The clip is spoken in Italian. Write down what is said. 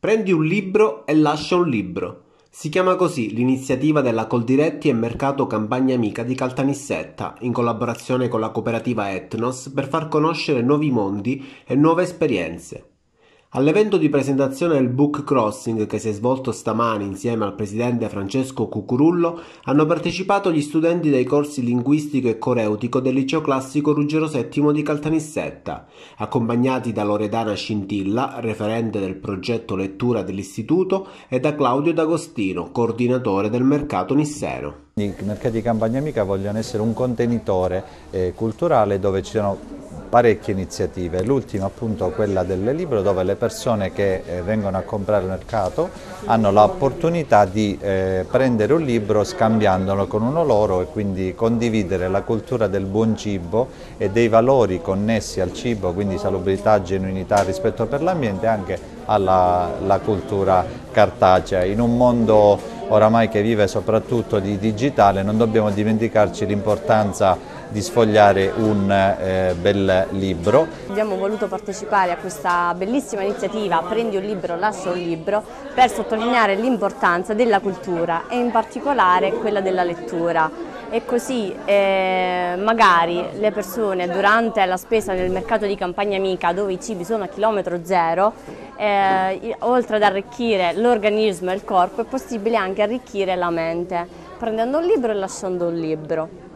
Prendi un libro e lascia un libro. Si chiama così l'iniziativa della Coldiretti e Mercato Campagna Amica di Caltanissetta, in collaborazione con la cooperativa Etnos, per far conoscere nuovi mondi e nuove esperienze. All'evento di presentazione del Book Crossing che si è svolto stamani insieme al presidente Francesco Cucurullo hanno partecipato gli studenti dei corsi linguistico e coreutico del liceo classico Ruggero VII di Caltanissetta, accompagnati da Loredana Scintilla, referente del progetto lettura dell'istituto, e da Claudio D'Agostino, coordinatore del mercato nisseno. I mercati di campagna amica vogliono essere un contenitore eh, culturale dove ci sono parecchie iniziative, l'ultima appunto quella del libro dove le persone che eh, vengono a comprare al mercato hanno l'opportunità di eh, prendere un libro scambiandolo con uno loro e quindi condividere la cultura del buon cibo e dei valori connessi al cibo, quindi salubrità, genuinità, rispetto per l'ambiente e anche alla cultura cartacea. In un mondo oramai che vive soprattutto di digitale non dobbiamo dimenticarci l'importanza di sfogliare un eh, bel libro. Abbiamo voluto partecipare a questa bellissima iniziativa Prendi un libro, lascia un libro per sottolineare l'importanza della cultura e in particolare quella della lettura e così eh, magari le persone durante la spesa nel mercato di campagna amica dove i cibi sono a chilometro zero eh, oltre ad arricchire l'organismo e il corpo è possibile anche arricchire la mente prendendo un libro e lasciando un libro.